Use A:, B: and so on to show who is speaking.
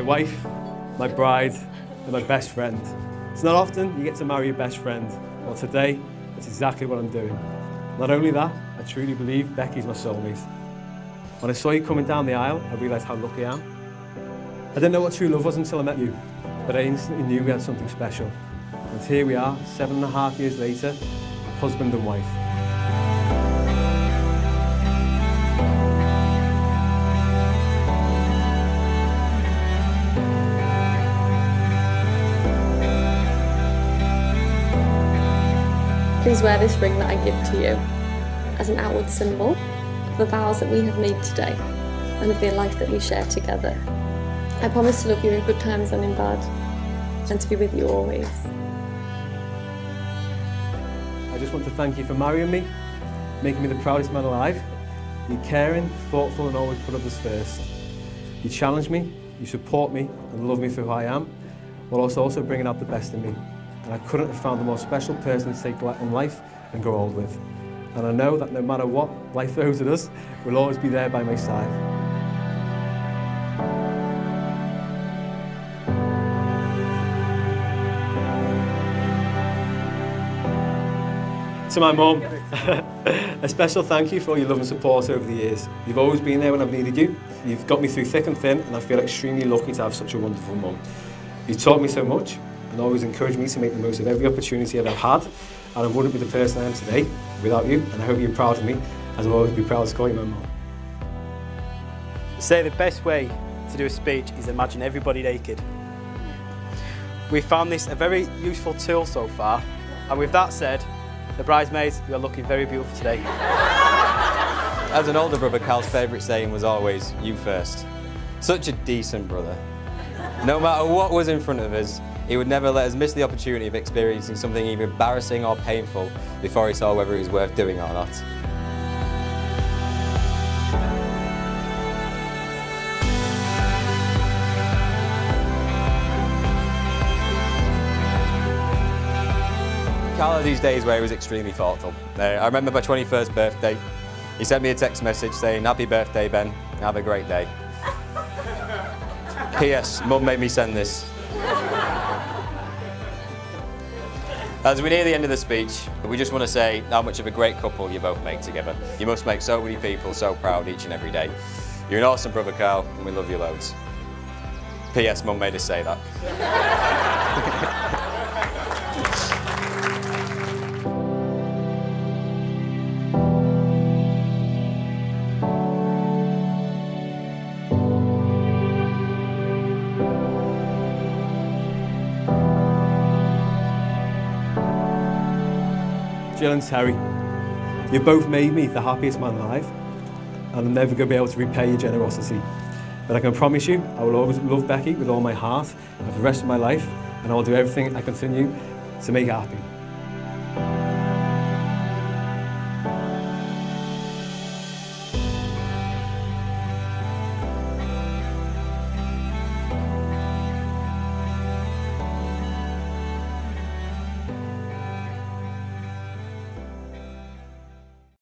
A: my wife, my bride, and my best friend. It's not often you get to marry your best friend. Well, today, that's exactly what I'm doing. Not only that, I truly believe Becky's my soulmate. When I saw you coming down the aisle, I realised how lucky I am. I didn't know what true love was until I met you, but I instantly knew we had something special. And here we are, seven and a half years later, husband and wife.
B: Please wear this ring that I give to you as an outward symbol of the vows that we have made today and of the life that we share together. I promise to love you in good times and in bad, and to be with you always.
A: I just want to thank you for marrying me, making me the proudest man alive. You're caring, thoughtful, and always put others first. You challenge me, you support me, and love me for who I am, while also, also bringing out the best in me. And I couldn't have found a more special person to take in life and grow old with. And I know that no matter what life throws at us, we'll always be there by my side. To my mum, a special thank you for all your love and support over the years. You've always been there when I've needed you. You've got me through thick and thin, and I feel extremely lucky to have such a wonderful mum. You've taught me so much, and always encouraged me to make the most of every opportunity that I've had, and I wouldn't be the person I am today without you, and I hope you're proud of me, as I'll always be proud to call you my mum.
C: Say the best way to do a speech is imagine everybody naked. We found this a very useful tool so far, and with that said, the bridesmaids, you are looking very beautiful today.
D: As an older brother, Cal's favourite saying was always, you first. Such a decent brother. No matter what was in front of us, he would never let us miss the opportunity of experiencing something either embarrassing or painful before he saw whether it was worth doing or not. Karl had these days where he was extremely thoughtful. Uh, I remember my 21st birthday, he sent me a text message saying, happy birthday, Ben, have a great day. P.S. Mum made me send this. As we near the end of the speech, we just want to say how much of a great couple you both make together. You must make so many people so proud each and every day. You're an awesome brother, Karl, and we love you loads. P.S. Mum made us say that.
A: Jill and Terry, you both made me the happiest man alive, and I'm never going to be able to repay your generosity. But I can promise you, I will always love Becky with all my heart and for the rest of my life, and I will do everything I continue to make her happy.